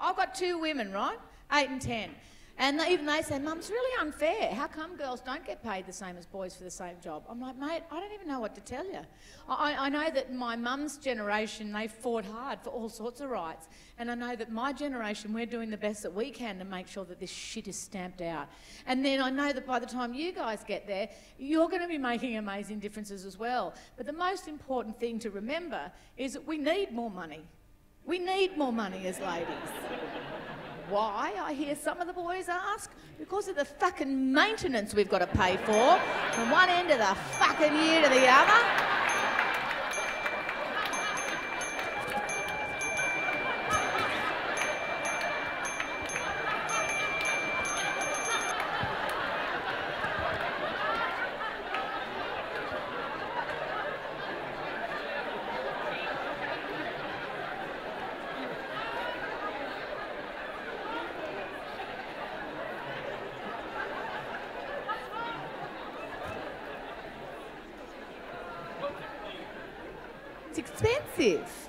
I've got two women, right? Eight and ten. And even they say, Mum, it's really unfair. How come girls don't get paid the same as boys for the same job? I'm like, mate, I don't even know what to tell you. I, I know that my mum's generation, they fought hard for all sorts of rights. And I know that my generation, we're doing the best that we can to make sure that this shit is stamped out. And then I know that by the time you guys get there, you're going to be making amazing differences as well. But the most important thing to remember is that we need more money. We need more money as ladies. Why? I hear some of the boys ask. Because of the fucking maintenance we've got to pay for from one end of the fucking year to the other. Expensive.